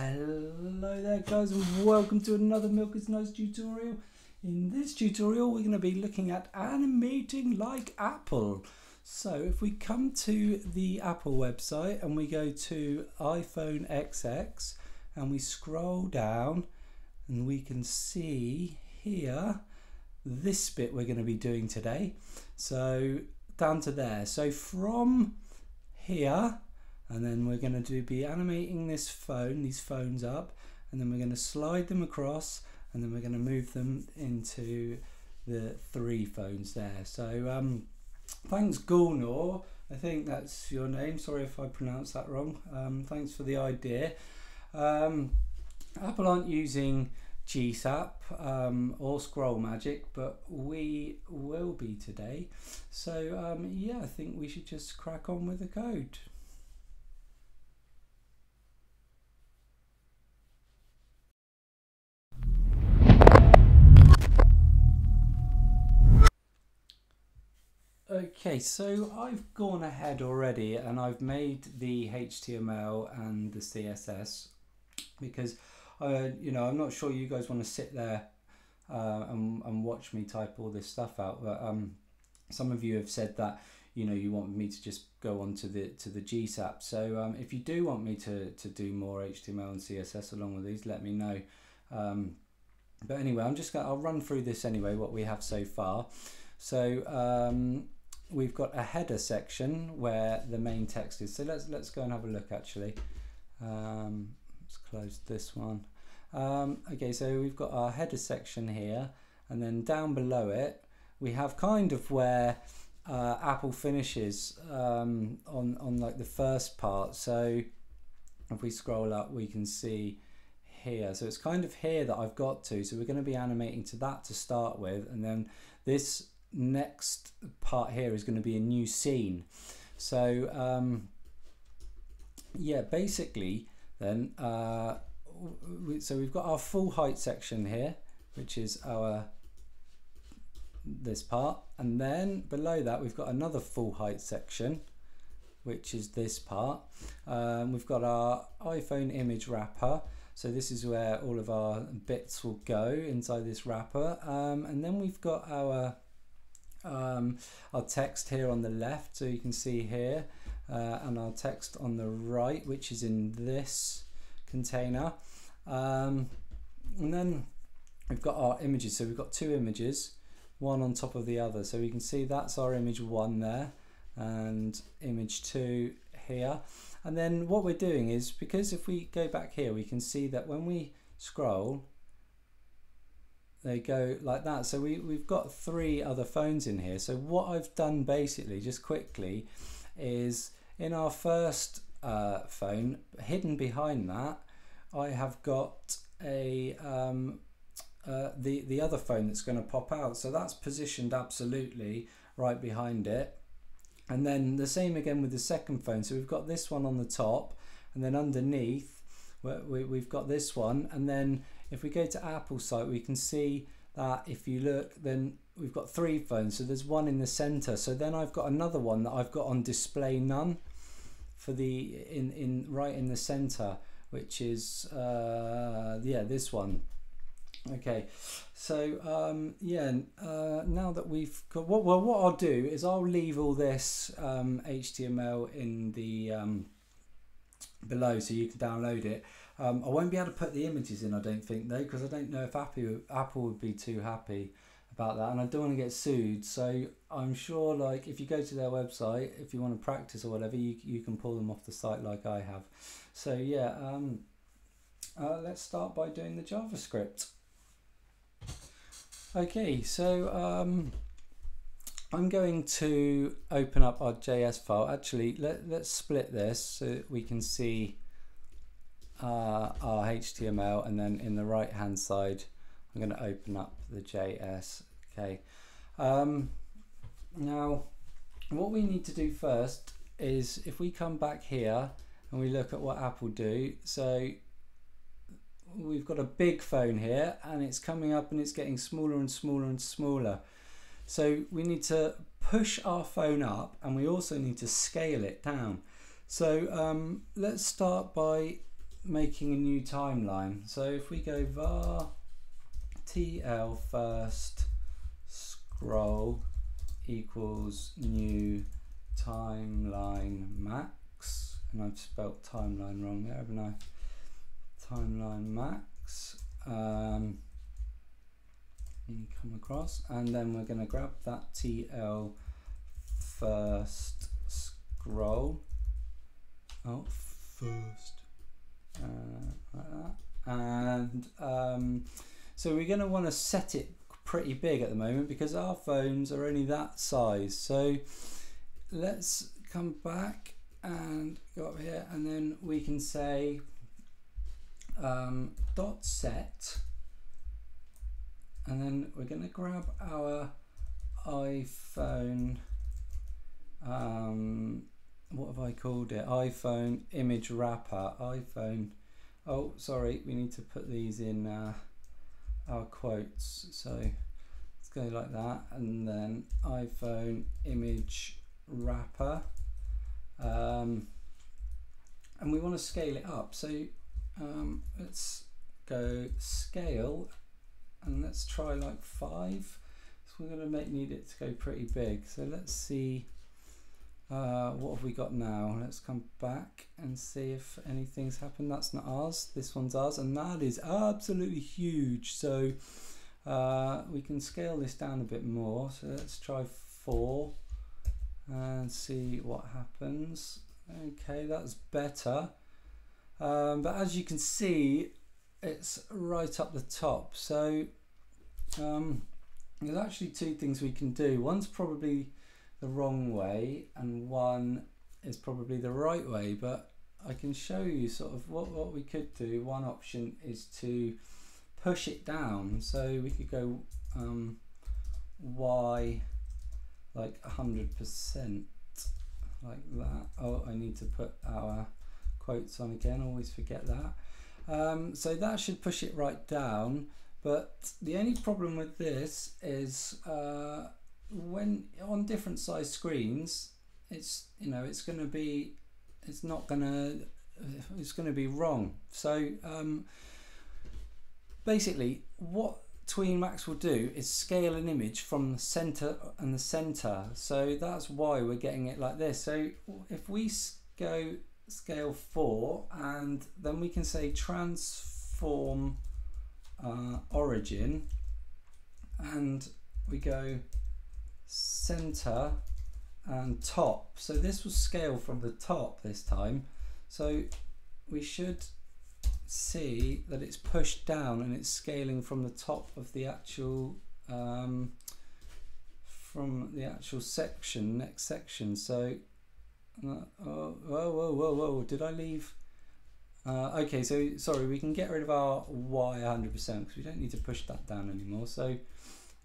Hello there guys and welcome to another MilkIsNice tutorial. In this tutorial we're going to be looking at animating like Apple. So if we come to the Apple website and we go to iPhone XS and we scroll down and we can see here this bit we're going to be doing today. So down to there. So from here and then we're going to be animating this phone these phones up and then we're going to slide them across and then we're going to move them into the three phones there. So um, thanks Gulnor. I think that's your name. Sorry if I pronounced that wrong. Um, thanks for the idea. Um, Apple aren't using GSAP um, or ScrollMagic, but we will be today. So um, yeah, I think we should just crack on with the code. Okay, so I've gone ahead already and I've made the HTML and the CSS because uh, you know I'm not sure you guys want to sit there uh, and, and watch me type all this stuff out but um, some of you have said that you know you want me to just go on to the to the GSAP so um, if you do want me to, to do more HTML and CSS along with these let me know. Um, but anyway I'm just gonna I'll run through this anyway what we have so far. So um, we've got a header section where the main text is. So let's let's go and have a look actually. Um, let's close this one. Um, okay, so we've got our header section here, and then down below it we have kind of where uh, Apple finishes um, on on like the first part. So if we scroll up, we can see here. So it's kind of here that I've got to. So we're going to be animating to that to start with, and then this next part here is going to be a new scene. So um, yeah, basically then, uh, so we've got our full height section here, which is our this part, and then below that we've got another full height section, which is this part. Um, we've got our iPhone image wrapper. So this is where all of our bits will go inside this wrapper. Um, and then we've got our um, our text here on the left so you can see here uh, and our text on the right which is in this container. Um, and then we've got our images. So we've got two images one on top of the other. So we can see that's our image one there and image two here. And then what we're doing is because if we go back here we can see that when we scroll they go like that. So we, we've got three other phones in here. So what I've done basically just quickly is in our first uh, phone hidden behind that I have got a um, uh, the the other phone that's going to pop out. So that's positioned absolutely right behind it. And then the same again with the second phone. So we've got this one on the top and then underneath we, we've got this one. And then if we go to Apple site, we can see that if you look, then we've got three phones. So there's one in the center. So then I've got another one that I've got on display none for the in in right in the center, which is uh, yeah this one. Okay, so um, yeah, uh, now that we've got what well, what I'll do is I'll leave all this um, HTML in the um, below so you can download it. Um, I won't be able to put the images in, I don't think, though, because I don't know if Apple Apple would be too happy about that, and I don't want to get sued. So I'm sure, like, if you go to their website, if you want to practice or whatever, you you can pull them off the site like I have. So yeah, um, uh, let's start by doing the JavaScript. Okay, so um, I'm going to open up our JS file. Actually, let, let's split this so we can see uh, our HTML and then in the right hand side I'm going to open up the JS okay? Um, now what we need to do first is if we come back here and we look at what Apple do so we've got a big phone here and it's coming up and it's getting smaller and smaller and smaller. So we need to push our phone up and we also need to scale it down. So um, let's start by making a new timeline. So if we go var tl first scroll equals new TimelineMax, and I've spelt timeline wrong there, haven't I? TimelineMax. Um, you come across, and then we're going to grab that TL first scroll. Oh, first. Uh, like that. And um, so we're going to want to set it pretty big at the moment because our phones are only that size. So let's come back and go up here and then we can say um, dot set and then we're going to grab our iPhone um, what have I called it? iPhone image wrapper iPhone. Oh sorry we need to put these in uh, our quotes. So let's go like that and then iPhone image wrapper. Um, and we want to scale it up. So um, let's go scale and let's try like five. So we're going to make need it to go pretty big. So let's see uh, what have we got now? Let's come back and see if anything's happened. That's not ours. This one's ours and that is absolutely huge. So uh, we can scale this down a bit more. So let's try four and see what happens. Okay that's better. Um, but as you can see it's right up the top. So um, there's actually two things we can do. One's probably the wrong way and one is probably the right way but I can show you sort of what, what we could do. One option is to push it down. So we could go um, Y like 100% like that. Oh I need to put our quotes on again. Always forget that. Um, so that should push it right down. But the only problem with this is uh, when on different size screens it's you know it's going to be it's not going to it's going to be wrong. So um, basically what TweenMax will do is scale an image from the center and the center. So that's why we're getting it like this. So if we go scale 4 and then we can say transform uh, origin and we go center and top so this will scale from the top this time so we should see that it's pushed down and it's scaling from the top of the actual um, from the actual section next section so uh, oh, whoa, whoa, whoa, whoa, did I leave? Uh, okay, so sorry, we can get rid of our Y 100% because we don't need to push that down anymore. So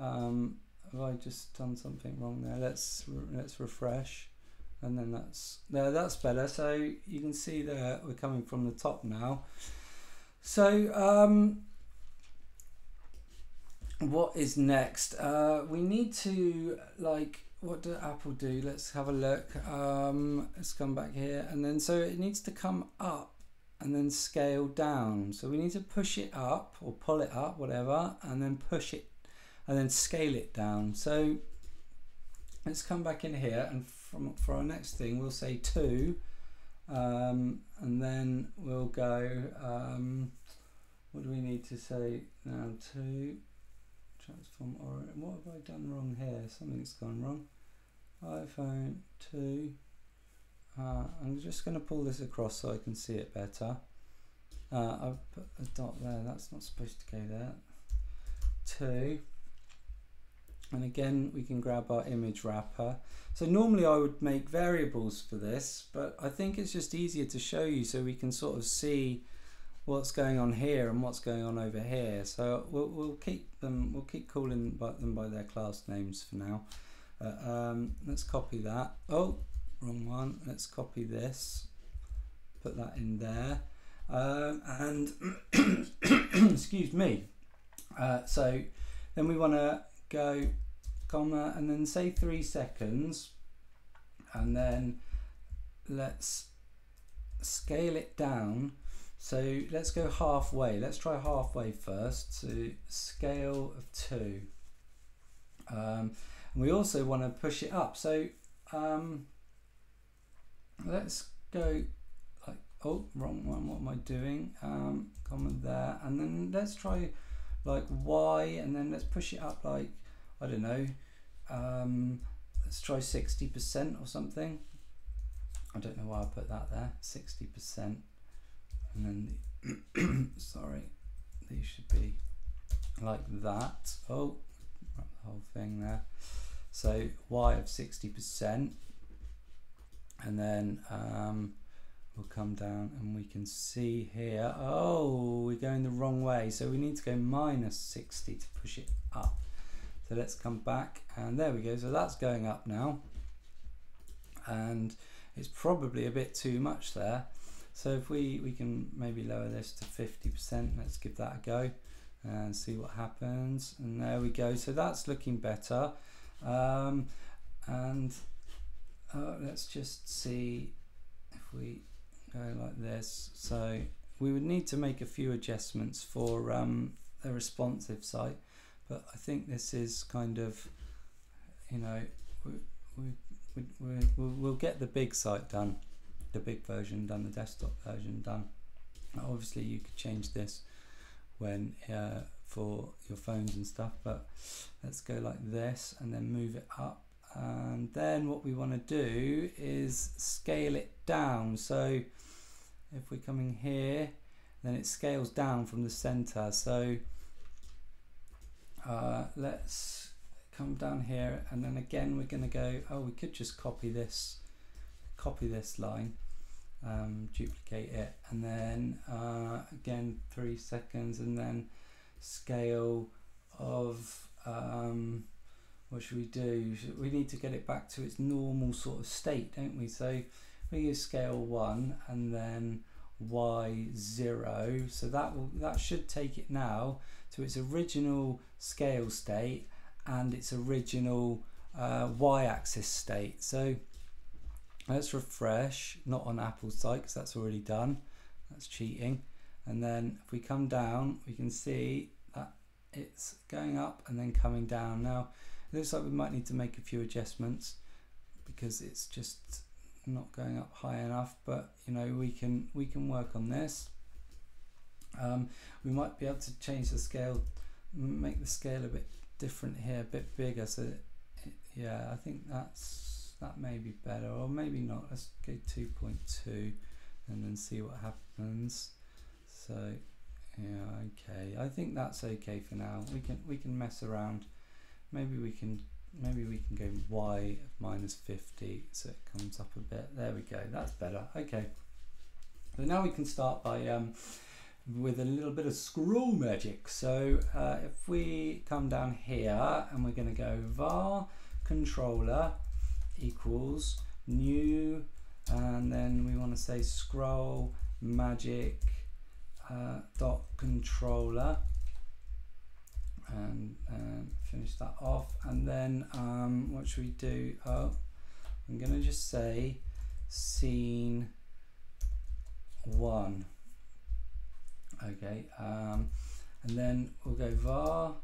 um, have I just done something wrong there? Let's let's refresh, and then that's there. That's better. So you can see there we're coming from the top now. So um, what is next? Uh, we need to like what did Apple do? Let's have a look. Um, let's come back here. And then so it needs to come up and then scale down. So we need to push it up or pull it up, whatever, and then push it and then scale it down. So let's come back in here and from for our next thing we'll say two um, and then we'll go um, what do we need to say now? Two transform or what have I done wrong here? Something's gone wrong. iPhone 2 uh, I'm just going to pull this across so I can see it better. Uh, I've put a dot there. That's not supposed to go there. 2 and again we can grab our image wrapper so normally I would make variables for this but I think it's just easier to show you so we can sort of see what's going on here and what's going on over here. So we'll, we'll keep them, we'll keep calling them by their class names for now. Uh, um, let's copy that. Oh, wrong one. Let's copy this, put that in there. Uh, and excuse me. Uh, so then we want to go comma and then say three seconds and then let's scale it down So let's go halfway. Let's try halfway first. So scale of two. Um, and we also want to push it up. So um, let's go like, oh, wrong one. What am I doing? Um, comment there. And then let's try like Y and then let's push it up like, I don't know, um, let's try 60% or something. I don't know why I put that there, 60%. And then, the sorry, these should be like that. Oh, wrap the whole thing there. So Y of 60%. And then um, we'll come down and we can see here, oh, we're going the wrong way. So we need to go minus 60 to push it up. So let's come back and there we go. So that's going up now. And it's probably a bit too much there. So if we, we can maybe lower this to 50%, let's give that a go and see what happens. And there we go. So that's looking better. Um, and uh, let's just see if we go like this. So we would need to make a few adjustments for um, the responsive site but I think this is kind of you know we, we, we, we, we'll, we'll get the big site done the big version done the desktop version done. Obviously you could change this when uh, for your phones and stuff but let's go like this and then move it up. And then what we want to do is scale it down. So if we're coming here then it scales down from the center. So uh, let's come down here and then again we're going to go oh we could just copy this copy this line um, duplicate it and then uh, again three seconds and then scale of um, what should we do? We need to get it back to its normal sort of state don't we? So we use scale one and then y0 so that will that should take it now to its original scale state and its original uh, y-axis state. So let's refresh not on Apple's site because that's already done. That's cheating. And then if we come down we can see that it's going up and then coming down. Now it looks like we might need to make a few adjustments because it's just not going up high enough but you know we can we can work on this um, we might be able to change the scale make the scale a bit different here a bit bigger so it, yeah I think that's that may be better or maybe not. Let's go 2.2 and then see what happens. So yeah okay. I think that's okay for now. We can we can mess around. Maybe we can maybe we can go y minus 50 so it comes up a bit. There we go. That's better. Okay. So now we can start by um, with a little bit of ScrollMagic. So uh, if we come down here and we're going to go var controller equals new and then we want to say scroll magic uh, dot controller and um, finish that off. And then um, what should we do? Oh I'm gonna just say scene one okay um, and then we'll go var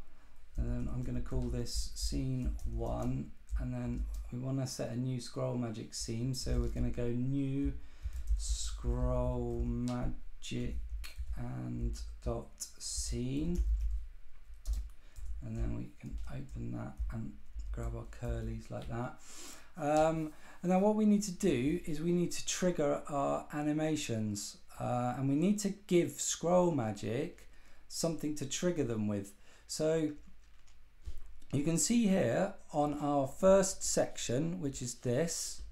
and then I'm going to call this scene one and then we want to set a new ScrollMagic scene so we're going to go new ScrollMagic and dot scene. And then we can open that and grab our curlies like that. Um, and then what we need to do is we need to trigger our animations uh, and we need to give ScrollMagic something to trigger them with so you can see here on our first section which is this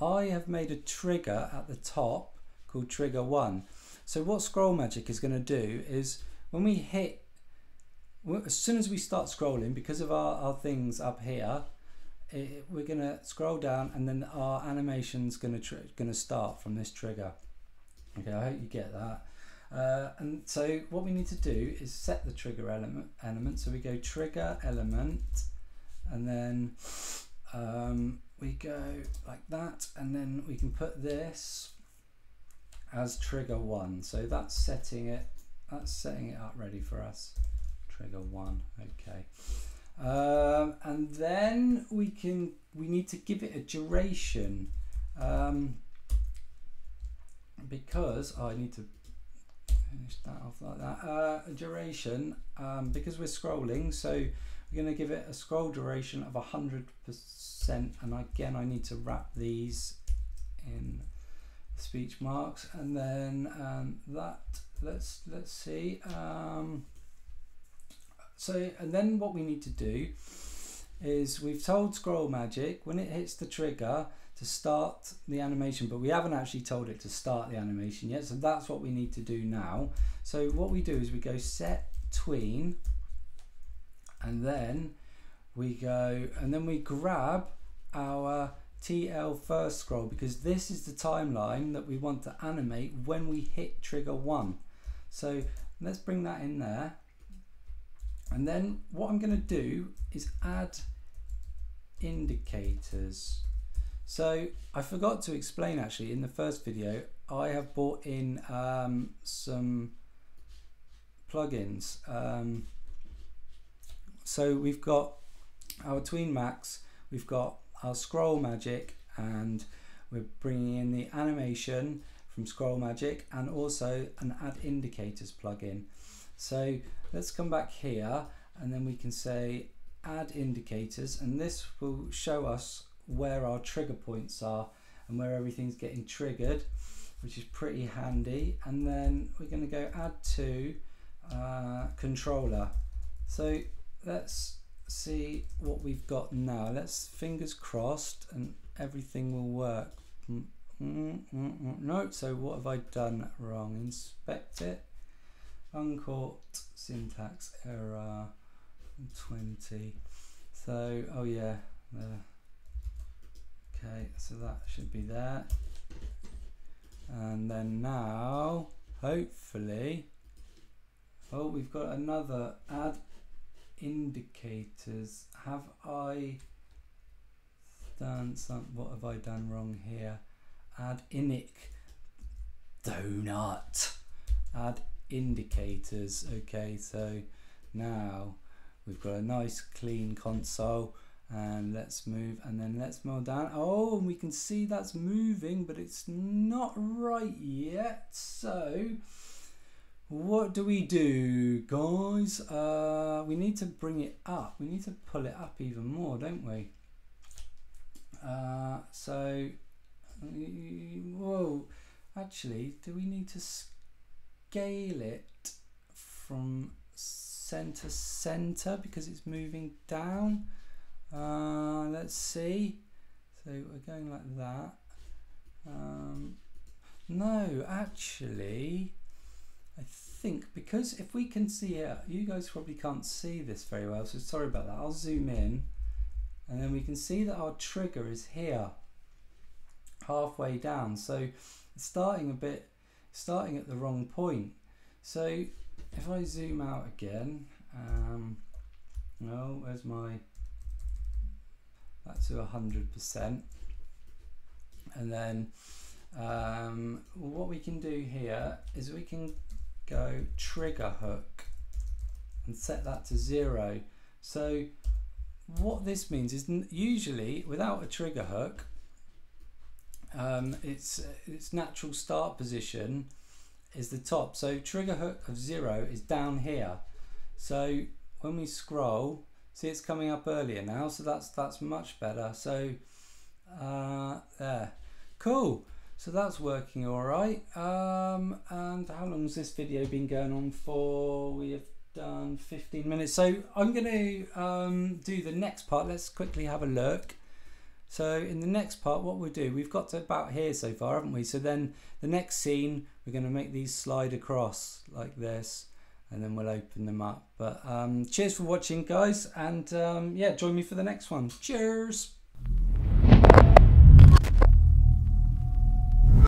I have made a trigger at the top called trigger 1 so what ScrollMagic is going to do is when we hit as soon as we start scrolling, because of our, our things up here, it, we're going to scroll down and then our animation's going to start from this trigger. Okay, I hope you get that. Uh, and so what we need to do is set the trigger element element. So we go trigger element and then um, we go like that and then we can put this as trigger one. So that's setting it, that's setting it up ready for us. Trigger one, okay. Um, and then we can, we need to give it a duration um, because oh, I need to finish that off like that. Uh, duration, um, because we're scrolling, so we're going to give it a scroll duration of 100%. And again, I need to wrap these in speech marks and then um, that let's let's see um, so and then what we need to do is we've told ScrollMagic when it hits the trigger to start the animation but we haven't actually told it to start the animation yet so that's what we need to do now so what we do is we go set tween and then we go and then we grab our TL first scroll because this is the timeline that we want to animate when we hit trigger one. So let's bring that in there. And then what I'm going to do is add indicators. So I forgot to explain actually in the first video, I have bought in um, some plugins. Um, so we've got our TweenMax, we've got our ScrollMagic and we're bringing in the animation from ScrollMagic and also an add indicators plugin so let's come back here and then we can say add indicators and this will show us where our trigger points are and where everything's getting triggered which is pretty handy and then we're going to go add to uh, controller so let's see what we've got now. Let's fingers crossed and everything will work. Mm, mm, mm, no, so what have I done wrong? Inspect it. Uncaught syntax error 20. So, oh yeah. Okay, so that should be there. And then now, hopefully, oh, we've got another add indicators. Have I done some what have I done wrong here? Add inic donut. Add indicators. Okay so now we've got a nice clean console and let's move and then let's move down oh and we can see that's moving but it's not right yet so what do we do, guys? Uh, we need to bring it up. We need to pull it up even more, don't we? Uh, so, whoa. Actually, do we need to scale it from center center because it's moving down? Uh, let's see. So we're going like that. Um, no, actually, I think because if we can see it, you guys probably can't see this very well, so sorry about that. I'll zoom in and then we can see that our trigger is here halfway down. So starting a bit, starting at the wrong point. So if I zoom out again, um, no, where's my, that to 100%. And then um, what we can do here is we can go trigger hook and set that to zero. So what this means is usually without a trigger hook, um, its its natural start position is the top. So trigger hook of zero is down here. So when we scroll, see it's coming up earlier now. So that's that's much better. So uh, there, cool. So that's working all right. Um, and how long has this video been going on for? We have done 15 minutes. So I'm going to um, do the next part. Let's quickly have a look. So in the next part, what we'll do, we've got to about here so far, haven't we? So then the next scene, we're going to make these slide across like this and then we'll open them up. But um, cheers for watching, guys. And um, yeah, join me for the next one. Cheers.